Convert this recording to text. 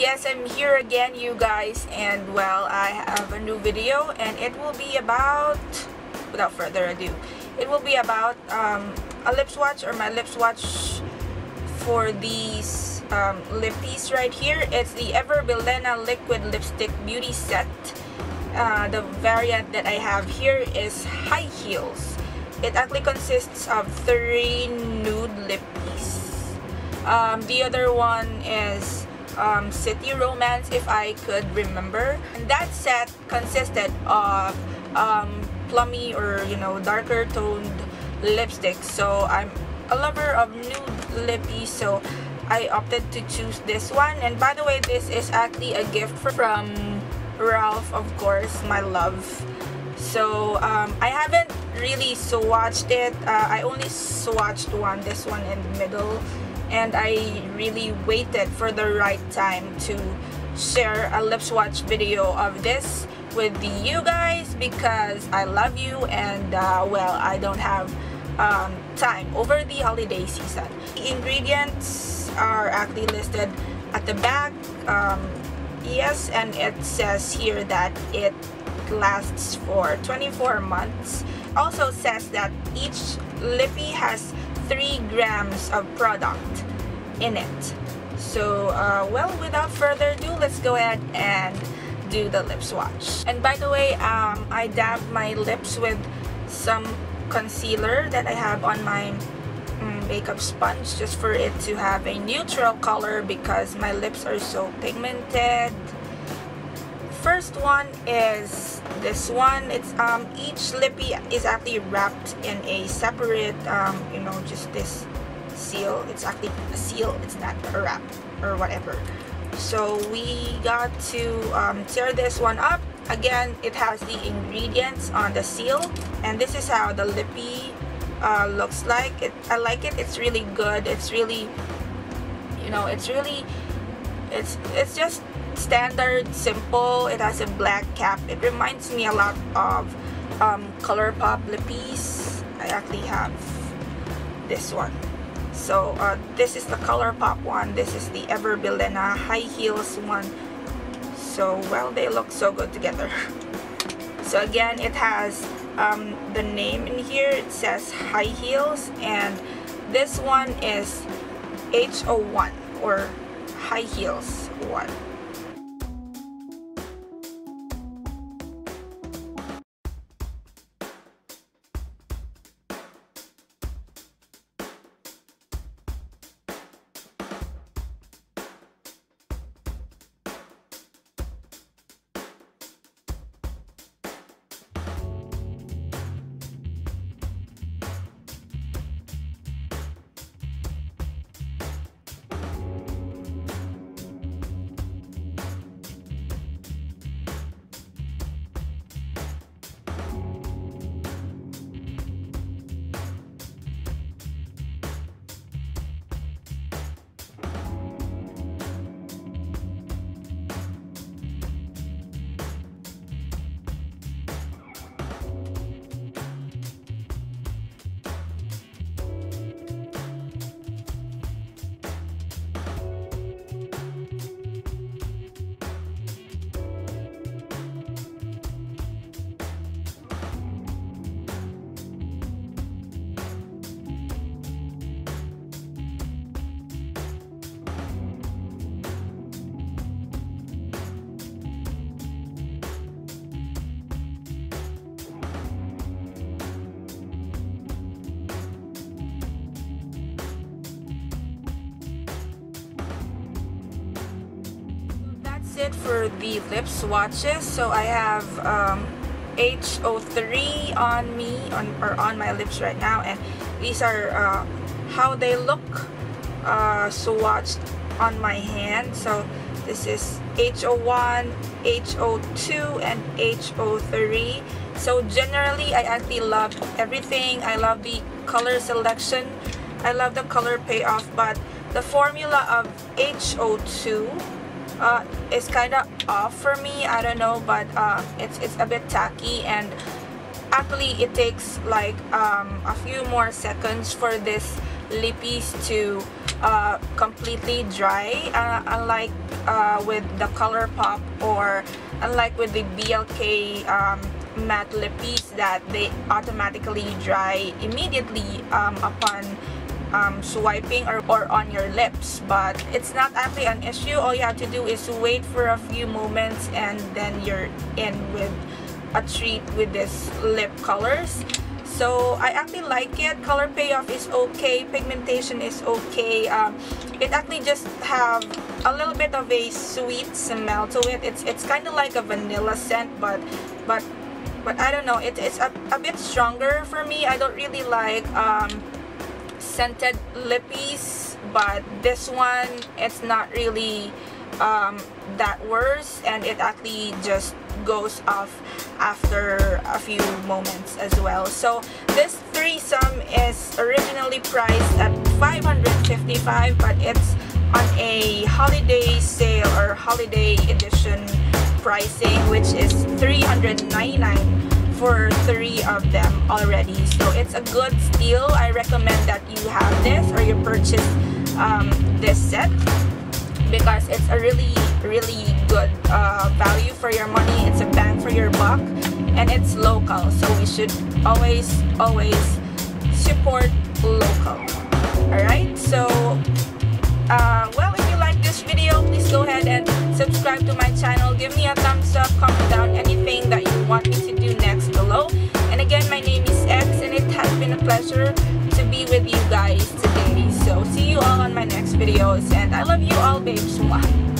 Yes, I'm here again, you guys, and well, I have a new video, and it will be about, without further ado, it will be about um, a lip swatch or my lip swatch for these um, lippies right here. It's the Ever Bilena Liquid Lipstick Beauty Set. Uh, the variant that I have here is High Heels. It actually consists of three nude lippies. Um, the other one is um, City Romance, if I could remember. And that set consisted of um, plummy or, you know, darker toned lipsticks. So I'm a lover of nude lippies, so I opted to choose this one. And by the way, this is actually a gift from Ralph, of course, my love. So um, I haven't really swatched it. Uh, I only swatched one, this one in the middle. And I really waited for the right time to share a lip swatch video of this with you guys because I love you and uh, well I don't have um, time over the holiday season. The ingredients are actually listed at the back. Um, yes, and it says here that it lasts for 24 months. Also says that each lippy has 3 grams of product in it. So, uh, well, without further ado, let's go ahead and do the lip swatch. And by the way, um, I dabbed my lips with some concealer that I have on my um, makeup sponge just for it to have a neutral color because my lips are so pigmented. First one is this one. It's um each lippy is actually wrapped in a separate um you know just this seal. It's actually a seal. It's not a wrap or whatever. So we got to um, tear this one up. Again, it has the ingredients on the seal. And this is how the lippy uh, looks like. It, I like it. It's really good. It's really, you know, it's really, it's, it's just standard, simple. It has a black cap. It reminds me a lot of um, ColourPop lippies. I actually have this one so uh, this is the ColourPop one this is the Ever Bilena high heels one so well they look so good together so again it has um, the name in here it says high heels and this one is HO1 or high heels one it for the lip swatches. So I have um, HO3 on me, on or on my lips right now, and these are uh, how they look uh, swatched on my hand. So this is H01 H02 and H03 So generally, I actually love everything. I love the color selection. I love the color payoff, but the formula of HO2 uh, is kind of off for me. I don't know, but uh, it's, it's a bit tacky and actually it takes like um, a few more seconds for this lippies to uh, completely dry uh, unlike uh, with the ColourPop or unlike with the BLK um, matte lippies that they automatically dry immediately um, upon um, swiping or, or on your lips but it's not actually an issue. All you have to do is wait for a few moments and then you're in with a treat with this lip colors. So I actually like it. Color payoff is okay. Pigmentation is okay. Um, it actually just have a little bit of a sweet smell to it. It's it's kind of like a vanilla scent but but but I don't know. It, it's a, a bit stronger for me. I don't really like um, scented lippies but this one it's not really um, that worse and it actually just goes off after a few moments as well. So this threesome is originally priced at 555 but it's on a holiday sale or holiday edition pricing which is 399 for three of them already. So it's a good steal I recommend that you have this or you purchase um, this set because it's a really really good uh, value for your money. It's a bang for your buck and it's local. So we should always always support local. Alright? So uh, well if you like this video please go ahead and subscribe to my channel. Give me a thumbs up. Comment down anything that you want me to do pleasure to be with you guys today so see you all on my next videos and I love you all babes Mwah.